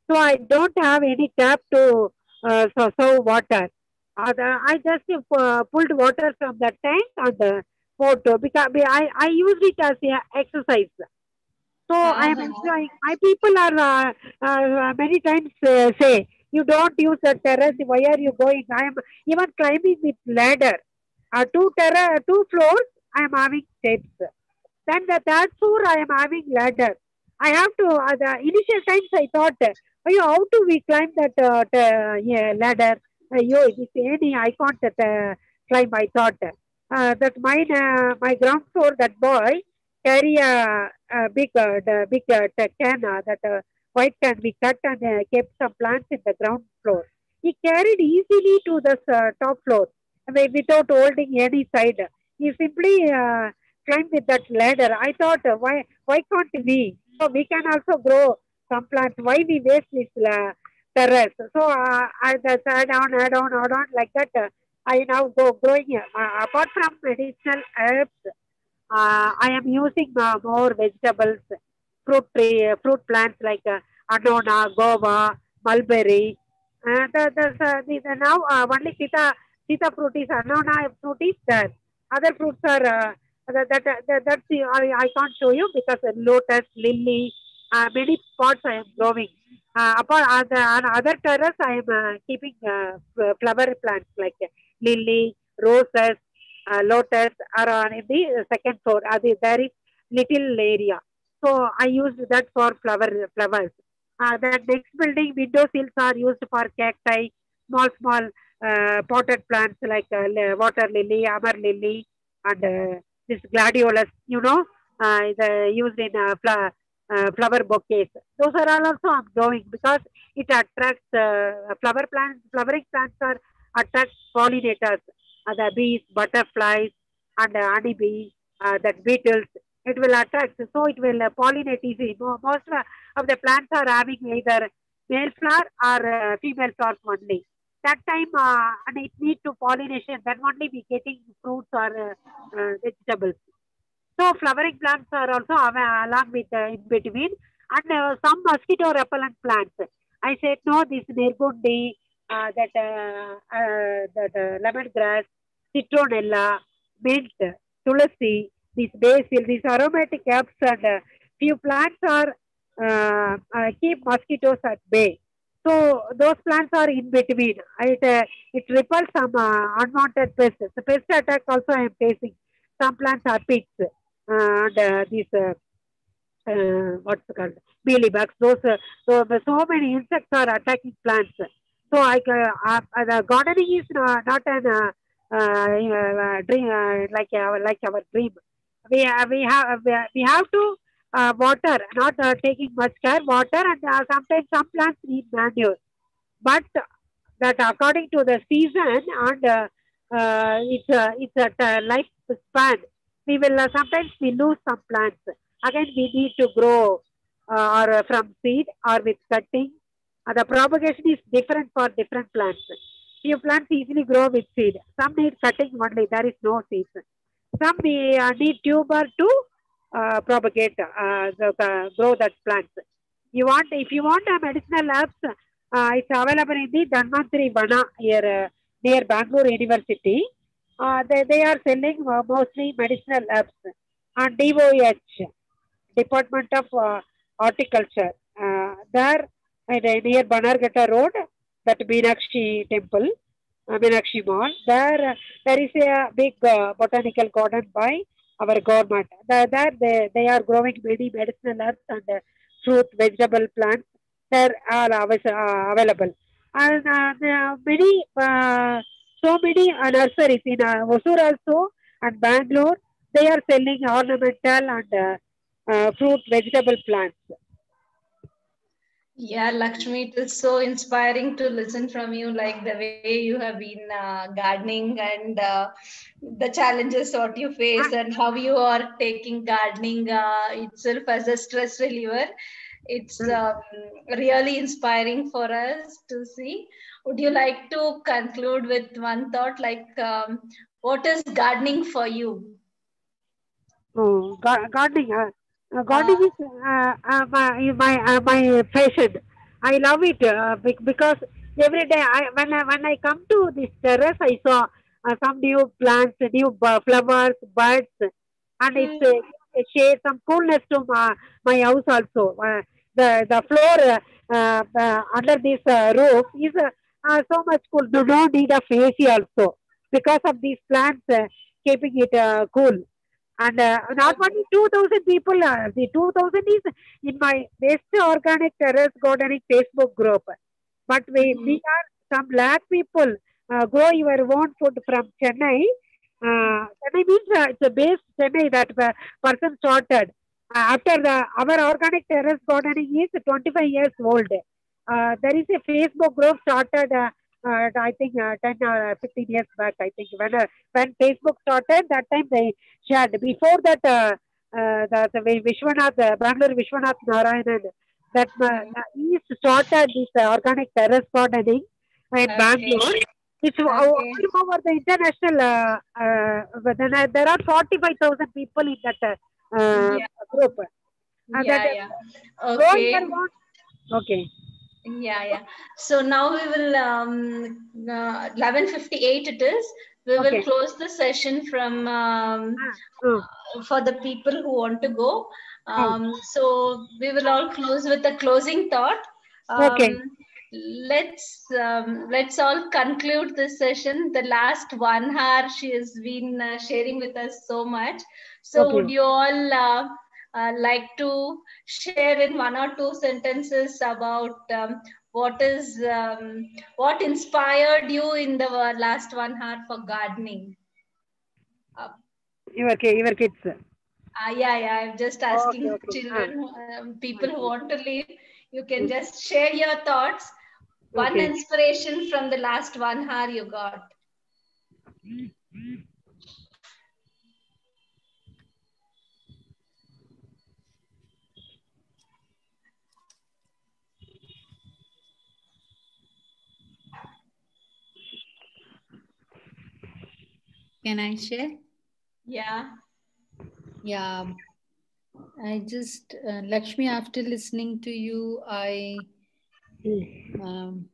so i don't have any tap to uh, so, water uh, i just uh, pulled water from the tank and the poured to- because I, I used it as a exercise so I am enjoying. My people are uh, uh, many times uh, say, "You don't use the terrace. Why are you going?" I am even climbing with ladder. Uh, two terrace, two floors. I am having steps. Then the third floor, I am having ladder. I have to. Uh, the initial times, I thought, "Oh, you how do we climb that uh, ladder?" Uh, any. I can't uh, climb. I thought uh, that mine, uh, my ground floor, that uh, big uh, t- can, uh, that uh, white can we cut and uh, kept some plants in the ground floor. He carried easily to the uh, top floor without holding any side. He simply uh, climbed with that ladder. I thought, uh, why why can't we? So we can also grow some plants. Why we waste this uh, terrace? So uh, I just add on, add on, add on like that. Uh, I now go growing. Uh, apart from medicinal herbs, uh, I am using uh, more vegetables, fruit tree, uh, fruit plants like uh, annona, guava, mulberry. Uh, the, the, uh, the, the now uh, only sita, sita fruit is annona fruit is there. Other fruits are uh, that, that, that that's the, I, I can't show you because uh, lotus, lily, uh, many pots I am growing. Uh, apart on the on other terrace, I am uh, keeping uh, flower plants like uh, lily, roses, lotus are on in the second floor. Uh, the- there is little area. So I used that for flower flowers. Uh, the next building window sills are used for cacti, small small uh, potted plants like uh, water lily, amber lily, and uh, this gladiolus. You know, uh, the used in uh, uh, flower bouquets. Those are all also I'm growing because it attracts uh, flower plants. Flowering plants are attract pollinators, uh, the bees, butterflies, and uh, honeybee, uh, that beetles. It will attract, so it will uh, pollinate easily. Mo- Most of the plants are having either male flower or uh, female flowers only. That time, and it need to pollination. Then only we getting fruits or vegetables. So flowering plants are also along with uh, in between, and uh, some mosquito repellent plants. I said no, this nirgundi, uh, that uh, uh, that uh, lemongrass, citronella, mint, tulsi, this basil, these aromatic herbs, and uh, few plants are uh, uh, keep mosquitoes at bay. So those plants are in between. It uh, it repels some uh, unwanted pests. The pest attack also I am facing. Some plants are uh, and uh, these uh, uh, what's called mealybugs. Those uh, so, so many insects are attacking plants. So I the gardening is not an dream like our like our dream. We we have we have to uh, water, not uh, taking much care. Water and uh, sometimes some plants need manure, but that according to the season and it's uh, it's uh, life span. We will uh, sometimes we lose some plants. Again, we need to grow uh, or uh, from seed or with cutting. Uh, the propagation is different for different plants. Few plants easily grow with seed. Some need cutting only. There is no seeds. Some we uh, need tuber to uh, propagate, the, grow that plant. You want, if you want a medicinal herbs, it's available in the Dhanvantari Vana here near Bangalore University. They, they are selling uh, mostly medicinal herbs and DOH, Department of uh, Horticulture. There uh, near Bannerghatta Road, that Meenakshi Temple, uh, Meenakshi Mall. There, uh, there is a big uh, botanical garden by our government. There, there they, they are growing many medicinal herbs and uh, fruit, vegetable plants. They're all avais- uh, available. And uh, are many, so many nurseries in uh, Hosur also and Bangalore. They are selling ornamental and uh, uh, fruit, vegetable plants. Yeah, Lakshmi, it is so inspiring to listen from you, like the way you have been uh, gardening and uh, the challenges what you face and how you are taking gardening uh, itself as a stress reliever. It's um, really inspiring for us to see. Would you like to conclude with one thought, like um, what is gardening for you? Oh, gar- gardening. Uh, uh, gardening is uh, uh, my my uh, my passion. I love it uh, because every day I when I when I come to this terrace, I saw uh, some new plants, new flowers, birds, and it's uh, it shares some coolness to my, my house also. Uh, the the floor uh, uh, under this uh, roof is uh, so much cool. Do not need a AC also because of these plants uh, keeping it uh, cool. And uh, not only 2,000 people, uh, the 2,000 is in my West Organic Terrace Gardening Facebook group. But we, we are some lakh people uh, grow your own food from Chennai. Uh, Chennai means uh, it's a base Chennai that person started. Uh, after the our organic terrace gardening is 25 years old. Uh, there is a Facebook group started. Uh, uh, I think uh, 10 or 15 years back. I think when uh, when Facebook started, that time they shared. Before that, uh, uh, the, the Vishwanath, uh, Bangalore Vishwanath Narayanan, that uh, he started this uh, organic terrace gardening in Okay. Bangalore. It's o- all over the international. Uh, uh, then, uh, there are 45,000 people in that uh, Yeah. group. And yeah, that, yeah. Okay. Okay. Yeah, yeah. So now we will um uh, 11:58 it is. We will Okay. close the session from um, Oh, for the people who want to go. Oh. Um, so we will all close with a closing thought. Okay. Um, let's um, let's all conclude this session. The last one hour she has been uh, sharing with us so much. So Okay. would you all uh, uh, like to share in one or two sentences about um, what is um, what inspired you in the uh, last one hour for gardening? your, ki- your kids. Uh, yeah, yeah. I'm just asking okay. children, um, people who want to leave. You can just share your thoughts. One Okay. inspiration from the last one hour you got. Can I share? Yeah. Yeah. I just, uh, Lakshmi, after listening to you, I, um,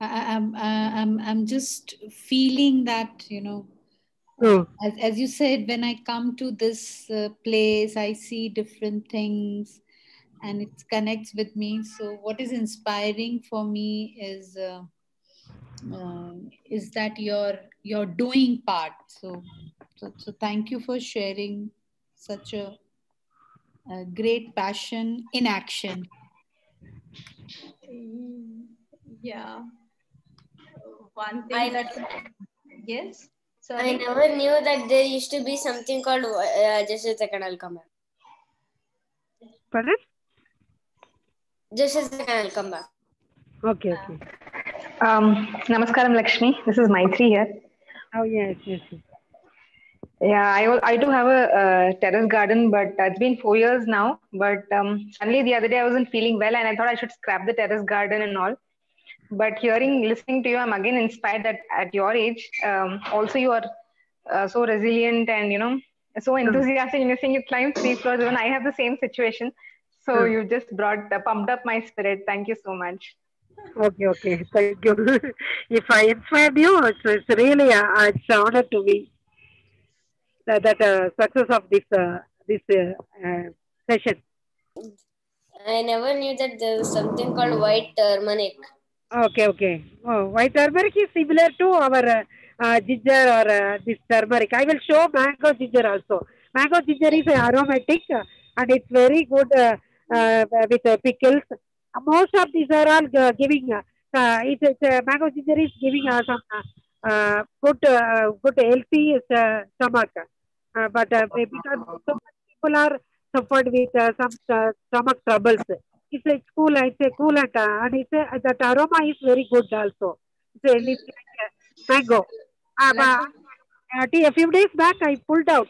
I, I- I'm, I- I'm, I'm just feeling that, you know, Oh, as, as you said, when I come to this uh, place, I see different things and it connects with me. So, what is inspiring for me is uh, um is that your your doing part. So, so, so thank you for sharing such a, a great passion in action. Yeah. One thing I- that, yes. So I never knew that there used to be something called. Uh, just a second, I'll come back. pardon? Just a second, I'll come back. Okay, okay. Um, Namaskaram, Lakshmi. This is Maitri here. Oh, yes, yes. yes. Yeah, I, I do have a uh, terrace garden, but it's been four years now. But um, suddenly the other day I wasn't feeling well, and I thought I should scrap the terrace garden and all. But hearing, listening to you, I'm again inspired that at your age, um, also you are uh, so resilient and you know so enthusiastic. And you're saying you climbed three floors. Even I have the same situation. So Hmm. you just brought uh, pumped up my spirit. Thank you so much. Okay, okay. Thank you. (laughs) if I inspired you, it's, it's really a, it's an honor to me that, that uh, success of this uh, this uh, uh, session. I never knew that there was something called white turmeric. Okay, okay. Oh, white turmeric is similar to our uh, uh, ginger or uh, this turmeric. I will show mango ginger also. Mango ginger is aromatic uh, and it's very good uh, uh, with uh, pickles. Most of these are all uh, giving. Uh, uh, it's, it's, uh, mango ginger is giving uh, some uh, uh, good, uh, good healthy uh, stomach. Uh, but uh, because so many people are suffered with uh, some uh, stomach troubles. It's a cool, it's a coolant, uh, and it's a, that aroma is very good also. It's, a, it's like uh, mango. Um, a few days back, I pulled out,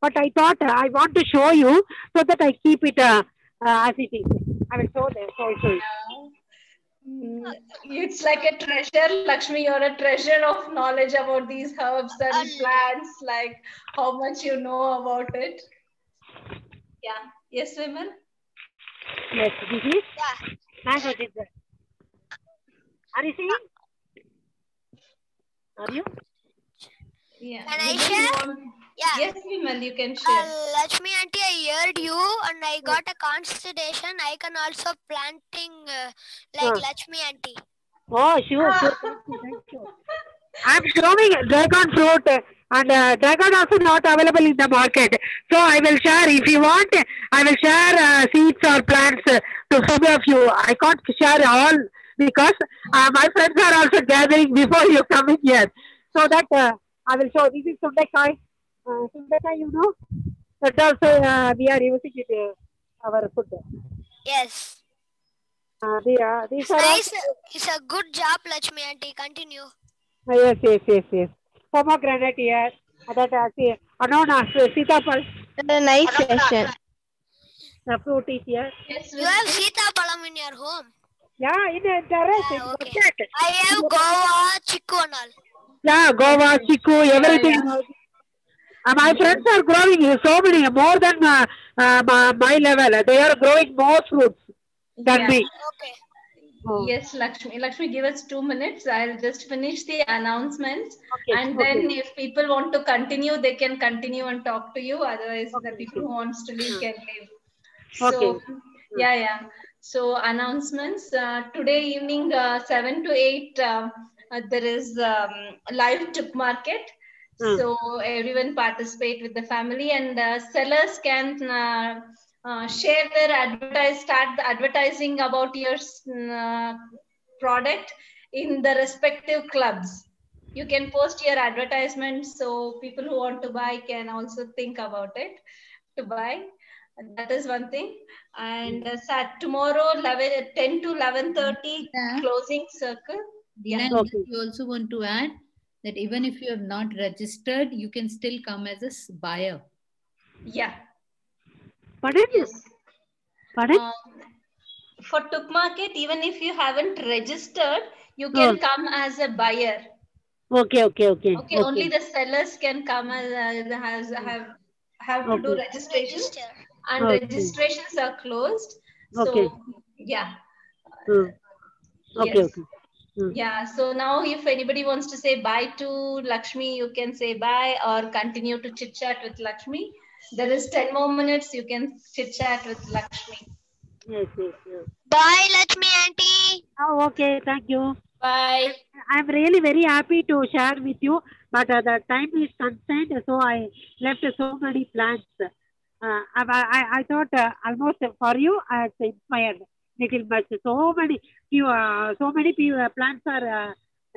but I thought I want to show you so that I keep it uh, uh, as it is. I will show them. So, so Mm, It's like a treasure, Lakshmi. You're a treasure of knowledge about these herbs and plants, like how much you know about it. Yeah. Yes, women? yes, this is mango ginger. Are you seeing? Are you? Yeah. Can I share? You want- Yeah. Yes, Vimal, you can Uh, share. Lakshmi auntie, I heard you and I got a constellation. I can also planting uh, like Huh. Lakshmi auntie. Oh, sure, sure. Thank you. I'm growing dragon fruit uh, and uh, dragon also not available in the market. So I will share if you want. I will share uh, seeds or plants uh, to some of you. I can't share all because uh, my friends are also gathering (laughs) before you coming here. So that uh, I will show. This is sundekai. Uh, sundekai, you know. That also uh, we are using it uh, our food. Yes. Uh, the, uh, these It's are nice. also, It's a good job, Lakshmi auntie. Continue. Uh, yes, yes, yes, yes. Pomegranate. Uh, That uh, see, uh, sitapal, A nice session. the fruit is here. Yes, You have Sita Palam in your home. Yeah, in the terrace. Yeah, okay. I have Goa, Chiku and all. Yeah, guava, chiku, everything. Uh, my friends are growing so many, more than uh, uh, my, my level. They are growing more fruits than Yeah. me. Okay. Oh. Yes, Lakshmi. Lakshmi, give us two minutes. I'll just finish the announcements. Okay, and okay. then if people want to continue, they can continue and talk to you. Otherwise, the people who wants to leave can leave. Okay. So, yeah, yeah. So announcements. Uh, today evening, uh, 7 to 8, uh, uh, there is um, live tip market. Hmm. So everyone participate with the family and uh, sellers can uh, uh, share their advertise, start the advertising about your uh, product in the respective clubs. You can post your advertisements so people who want to buy can also think about it to buy. And that is one thing. And uh, sat tomorrow 11, 10 to 11.30 Yeah. closing circle. Yeah. Okay. you also want to add that even if you have not registered, you can still come as a buyer. Yeah. Pardon? Yes. Pardon? Um, for Tuk Market, even if you haven't registered, you can Hmm. come as a buyer. okay, okay, okay. Okay, only the sellers can come as uh, has have have to do registration, Register. and Okay. registrations are closed. Okay. So yeah, Hmm. Okay, Yes. okay. Hmm. yeah. So now, if anybody wants to say bye to Lakshmi, you can say bye or continue to chit chat with Lakshmi. There is ten more minutes. You can chit chat with Lakshmi. Yes, yes, yes. Bye, Lakshmi auntie. Oh, okay, thank you. Bye. I'm really very happy to share with you, but uh, the time is constrained, so I left so many plans. Uh, I, I, I thought uh, almost for you, I was inspired little much. So many, few, uh, so many few, uh, plants are uh,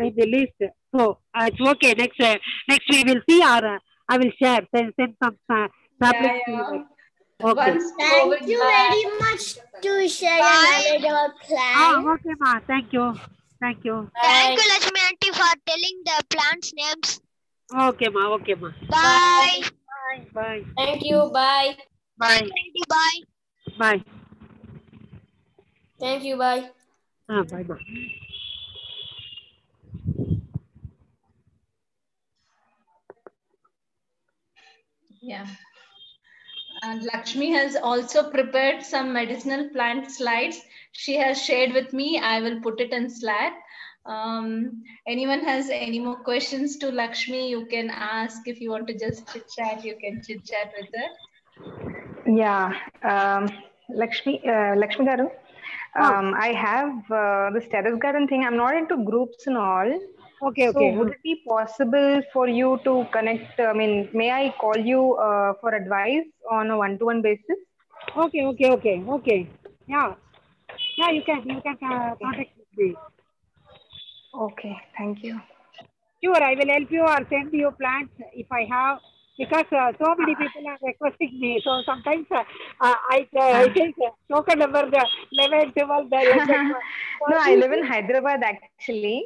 in the list. So uh, it's okay. Next, uh, next we will see, or uh, I will share. Send, send some uh, saplings to yeah. Okay. Once COVID Thank you back- very much to share your knowledge about Ah, okay, ma. Thank you. Thank you. Thank you, Lakshmi auntie, for telling the plants' names. Okay, ma. Okay, ma. Bye. Bye. Bye. Thank you. Bye. Bye. Auntie, bye. Bye. Thank you. Bye. Ah, bye, ma. Yeah. And Lakshmi has also prepared some medicinal plant slides. She has shared with me. I will put it in Slack. Um, anyone has any more questions to Lakshmi, you can ask. If you want to just chit chat, you can chit chat with her. Yeah, um, Lakshmi, uh, Lakshmi Garu, um, I have uh, this terrace garden thing. I'm not into groups and all. Okay, okay. So would it be possible for you to connect? I mean, may I call you uh, for advice on a one-to-one basis? Okay, okay, okay, okay. Yeah. Yeah, you can, you can uh, contact me. Okay, thank you. Sure, I will help you or send you plants if I have, because uh, so many people are requesting me. So sometimes uh, uh, I, uh, I (laughs) think uh, token number the 11, 12, the (laughs) no, I live in Hyderabad actually.